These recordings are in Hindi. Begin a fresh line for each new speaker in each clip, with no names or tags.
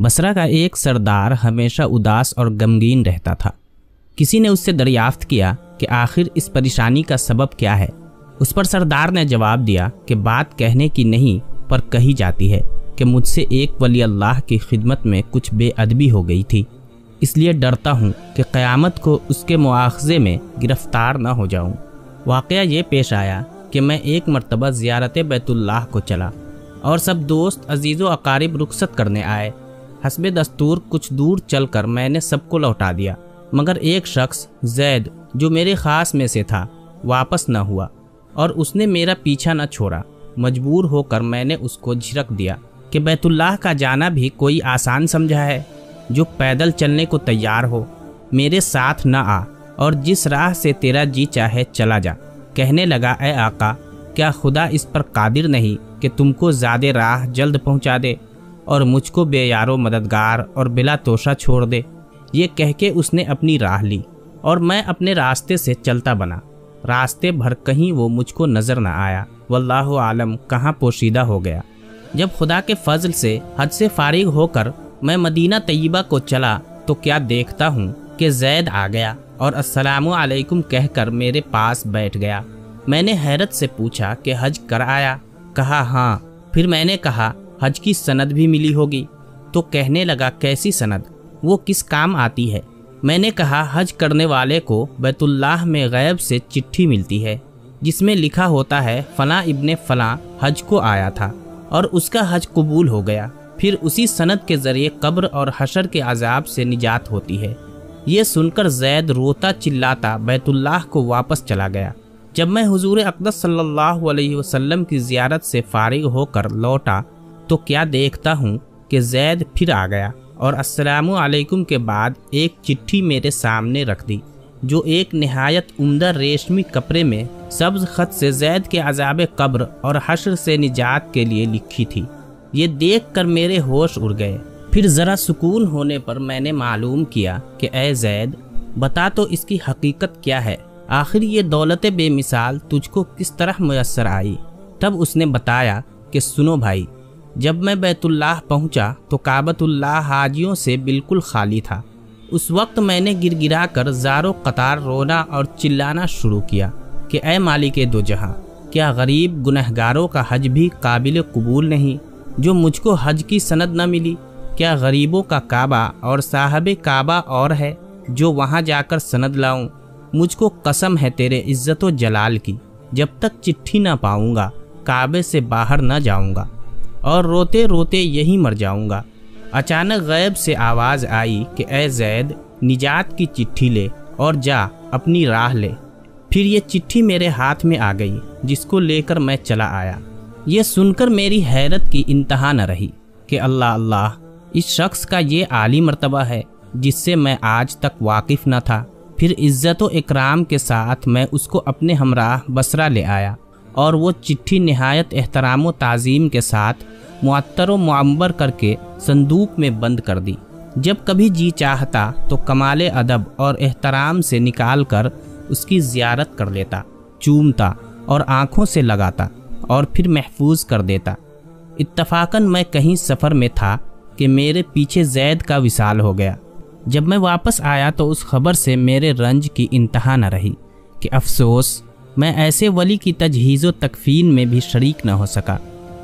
बसरा का एक सरदार हमेशा उदास और गमगीन रहता था। किसी ने उससे दरियाफ्त किया कि आखिर इस परेशानी का सबब क्या है। उस पर सरदार ने जवाब दिया कि बात कहने की नहीं, पर कही जाती है कि मुझसे एक वली अल्लाह की खिदमत में कुछ बेअदबी हो गई थी। इसलिए डरता हूँ कि क़यामत को उसके मुआवजे में गिरफ़्तार न हो जाऊँ। वाक़ ये पेश आया कि मैं एक मरतबा ज़ियारत बैतुल्लाह को चला और सब दोस्त अज़ीज़ अकारिब रुखसत करने आए हसब दस्तूर कुछ दूर चलकर मैंने सबको लौटा दिया, मगर एक शख्स, जैद, जो मेरे ख़ास में से था, वापस न हुआ, और उसने मेरा पीछा न छोड़ा। मजबूर होकर मैंने उसको झिड़क दिया कि बैतुल्लाह का जाना भी कोई आसान समझा है, जो पैदल चलने को तैयार हो, मेरे साथ न आ, और जिस राह से तेरा जी चाहे चला जा। कहने लगा ए आका, क्या खुदा इस पर कादिर नहीं कि तुमको ज़्यादा राह जल्द पहुँचा दे? और मुझको बेयारो मददगार और बिला तोशा छोड़ दे। ये कह के उसने अपनी राह ली और मैं अपने रास्ते से चलता बना। रास्ते भर कहीं वो मुझको नज़र न आया। वल्लाह आलम, कहाँ पोशीदा हो गया? जब खुदा के फजल से हद से फारिग होकर मैं मदीना तय्यबा को चला तो क्या देखता हूँ कि जैद आ गया और अस्सलामु अलैकुम कहकर मेरे पास बैठ गया। मैंने हैरत से पूछा कि हज कर आया? कहा हाँ। फिर मैंने कहा हज की सनद भी मिली होगी। तो कहने लगा, कैसी सनद? वो किस काम आती है? मैंने कहा, हज करने वाले को बैतुल्लाह में गैब से चिट्ठी मिलती है, जिसमें लिखा होता है, फ़लाँ इब्ने फ़लाँ हज को आया था, और उसका हज कबूल हो गया। फिर उसी सनद के ज़रिए कब्र और हशर के अजाब से निजात होती है। ये सुनकर जैद रोता चिल्लाता बैतुल्लाह को वापस चला गया। जब मैं हुजूर अकदस सल्लल्लाहु अलैहि वसल्लम की ज़ियारत से फारिग होकर लौटा तो क्या देखता हूँ कि जैद फिर आ गया और अस्सलामु अलैकुम के बाद एक चिट्ठी मेरे सामने रख दी, जो एक नहायत उम्दा रेशमी कपड़े में सब्ज खत से जैद के अजाब कब्र और हशर से निजात के लिए लिखी थी। ये देख कर मेरे होश उड़ गए। फिर ज़रा सुकून होने पर मैंने मालूम किया कि, ए जैद, बता तो इसकी हकीकत क्या है? आखिर ये दौलत बेमिसाल तुझको किस तरह मैसर आई? तब उसने बताया कि, सुनो भाई जब मैं बैतुल्लाह पहुँचा तो काबतुल्लाह हाजियों से बिल्कुल खाली था। उस वक्त मैंने गिरगिरा कर ज़ारो कतार रोना और चिल्लाना शुरू किया कि ए मालिक दो जहाँ, क्या गरीब गुनहगारों का हज भी काबिल कबूल नहीं? जो मुझको हज की सनद न मिली, क्या गरीबों का काबा और साहब काबा और है, जो वहाँ जाकर सनद लाऊं? मुझको कसम है तेरे इज़्ज़त जलाल की, जब तक चिट्ठी ना पाऊँगा, काबे से बाहर न जाऊँगा। और रोते रोते यहीं मर जाऊँगा। अचानक गैब से आवाज़ आई कि, ए जैद, निजात की चिट्ठी ले और जा, अपनी राह ले। फिर ये चिट्ठी मेरे हाथ में आ गई, जिसको लेकर मैं चला आया। ये सुनकर मेरी हैरत की इंतहा न रही कि अल्लाह अल्लाह, इस शख्स का ये आली मर्तबा है, जिससे मैं आज तक वाकिफ न था। फिर इज़्ज़त इकराम के साथ मैं उसको अपने हमराह बसरा ले आया। और वो चिट्ठी नहायत एहतराम तज़ीम के साथ मुअत्तर वम्बर करके संदूक में बंद कर दी। जब कभी जी चाहता तो कमाल अदब और एहतराम से निकाल कर उसकी ज़ियारत कर लेता, चूमता और आँखों से लगाता और फिर महफूज कर देता। इत्तफाकन मैं कहीं सफ़र में था कि मेरे पीछे जैद का विशाल हो गया। जब मैं वापस आया तो उस खबर से मेरे रंज की इंतहा न रही कि अफसोस मैं ऐसे वली की तजहीज़ तकफीन में भी शरीक न हो सका।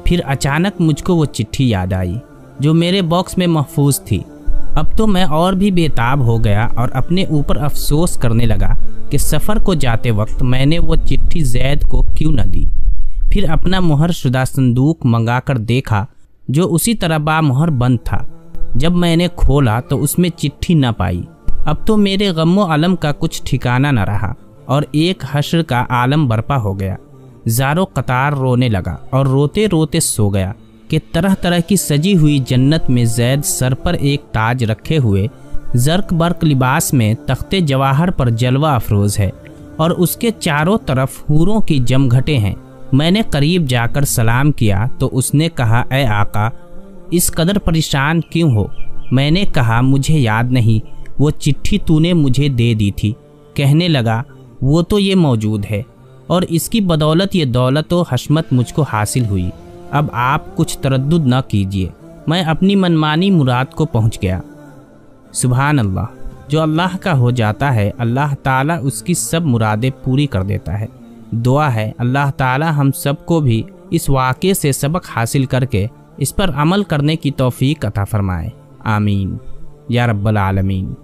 फिर अचानक मुझको वो चिट्ठी याद आई, जो मेरे बॉक्स में महफूज थी। अब तो मैं और भी बेताब हो गया और अपने ऊपर अफसोस करने लगा कि सफ़र को जाते वक्त मैंने वो चिट्ठी जैद को क्यों न दी। फिर अपना मुहर शुदा संदूक मंगाकर देखा, जो उसी तरह बामुहर बंद था। जब मैंने खोला तो उसमें चिट्ठी न पाई। अब तो मेरे गमो आलम का कुछ ठिकाना न रहा। और एक हशर का आलम बर्पा हो गया। ज़ारो कतार रोने लगा और रोते रोते सो गया कि तरह तरह की सजी हुई जन्नत में जैद सर पर एक ताज रखे हुए जर्क बर्क लिबास में तख्ते जवाहर पर जलवा अफरोज है और उसके चारों तरफ़ हूरों की जमघटे हैं। मैंने करीब जाकर सलाम किया तो उसने कहा, ए आका, इस कदर परेशान क्यों हो? मैंने कहा, मुझे याद नहीं, वो चिट्ठी तूने मुझे दे दी थी। कहने लगा वो तो ये मौजूद है। और इसकी बदौलत ये दौलत व हशमत मुझको हासिल हुई। अब आप कुछ तरद न कीजिए। मैं अपनी मनमानी मुराद को पहुँच गया। सुबहान अल्लाह जो अल्लाह का हो जाता है, अल्लाह ताला उसकी सब मुरादें पूरी कर देता है। दुआ है, अल्लाह ताला हम सबको भी इस वाक़े से सबक हासिल करके इस पर अमल करने की तौफीक अता फरमाए। आमीन। या रब्बल आलमीन।